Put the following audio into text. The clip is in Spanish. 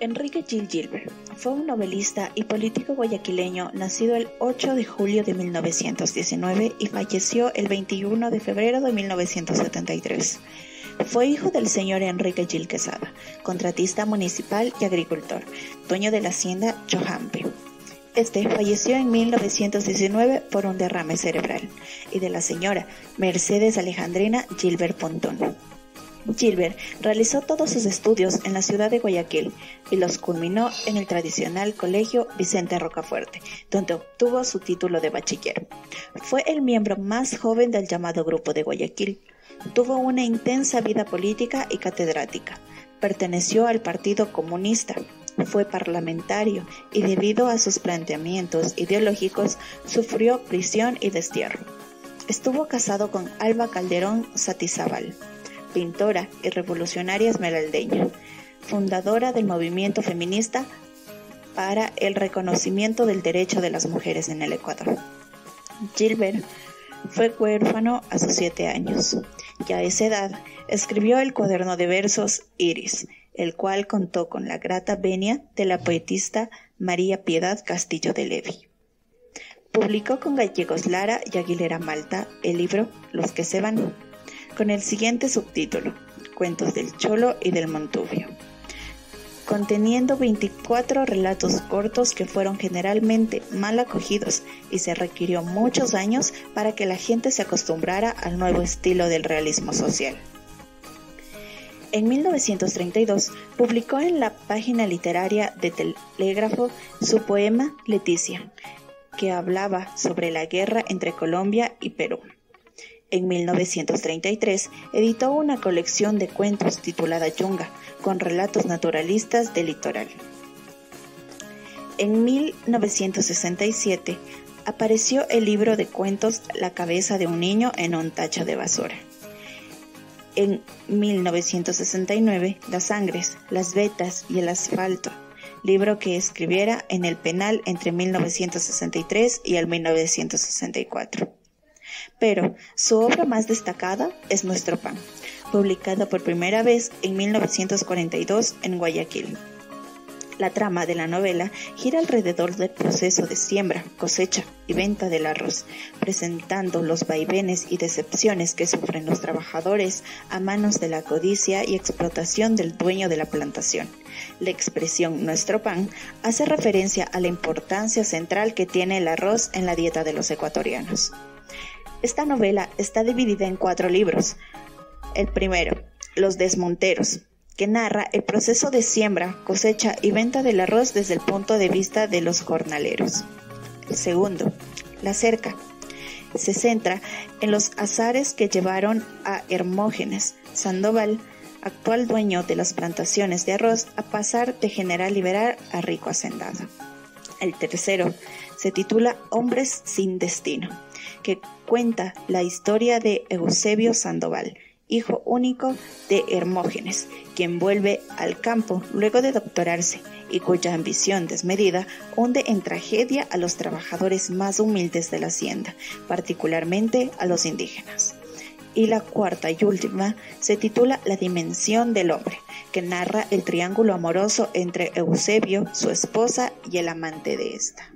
Enrique Gil Gilbert fue un novelista y político guayaquileño nacido el 8 de julio de 1919 y falleció el 21 de febrero de 1973. Fue hijo del señor Enrique Gil Quesada, contratista municipal y agricultor, dueño de la hacienda Chojampe. Este falleció en 1919 por un derrame cerebral, y de la señora Mercedes Alejandrina Gilbert Pontón. Gilbert realizó todos sus estudios en la ciudad de Guayaquil y los culminó en el tradicional Colegio Vicente Rocafuerte, donde obtuvo su título de bachiller. Fue el miembro más joven del llamado Grupo de Guayaquil. Tuvo una intensa vida política y catedrática. Perteneció al Partido Comunista, fue parlamentario y debido a sus planteamientos ideológicos sufrió prisión y destierro. Estuvo casado con Alba Calderón Satizabal pintora y revolucionaria esmeraldeña, fundadora del movimiento feminista para el reconocimiento del derecho de las mujeres en el Ecuador. Gilbert fue huérfano a sus siete años y a esa edad escribió el cuaderno de versos Iris, el cual contó con la grata venia de la poetista María Piedad Castillo de Levi. Publicó con Gallegos Lara y Aguilera Malta el libro Los que se van, con el siguiente subtítulo, Cuentos del Cholo y del Montubio, conteniendo 24 relatos cortos que fueron generalmente mal acogidos y se requirió muchos años para que la gente se acostumbrara al nuevo estilo del realismo social. En 1932 publicó en la página literaria de Telégrafo su poema Leticia, que hablaba sobre la guerra entre Colombia y Perú. En 1933 editó una colección de cuentos titulada Yunga, con relatos naturalistas del litoral. En 1967 apareció el libro de cuentos La cabeza de un niño en un tacho de basura. En 1969, Las sangres, las vetas y el asfalto, libro que escribiera en el penal entre 1963 y el 1964 pero su obra más destacada es Nuestro Pan, publicada por primera vez en 1942 en Guayaquil. La trama de la novela gira alrededor del proceso de siembra, cosecha y venta del arroz, presentando los vaivenes y decepciones que sufren los trabajadores a manos de la codicia y explotación del dueño de la plantación. La expresión nuestro pan hace referencia a la importancia central que tiene el arroz en la dieta de los ecuatorianos. Esta novela está dividida en cuatro libros. El primero, Los Desmonteros, que narra el proceso de siembra, cosecha y venta del arroz desde el punto de vista de los jornaleros. El segundo, La Cerca, se centra en los azares que llevaron a Hermógenes Sandoval, actual dueño de las plantaciones de arroz, a pasar de general liberal a rico hacendado. El tercero se titula Hombres sin Destino, que cuenta la historia de Eusebio Sandoval, hijo único de Hermógenes, quien vuelve al campo luego de doctorarse y cuya ambición desmedida hunde en tragedia a los trabajadores más humildes de la hacienda, particularmente a los indígenas. Y la cuarta y última se titula La dimensión del hombre, que narra el triángulo amoroso entre Eusebio, su esposa y el amante de esta.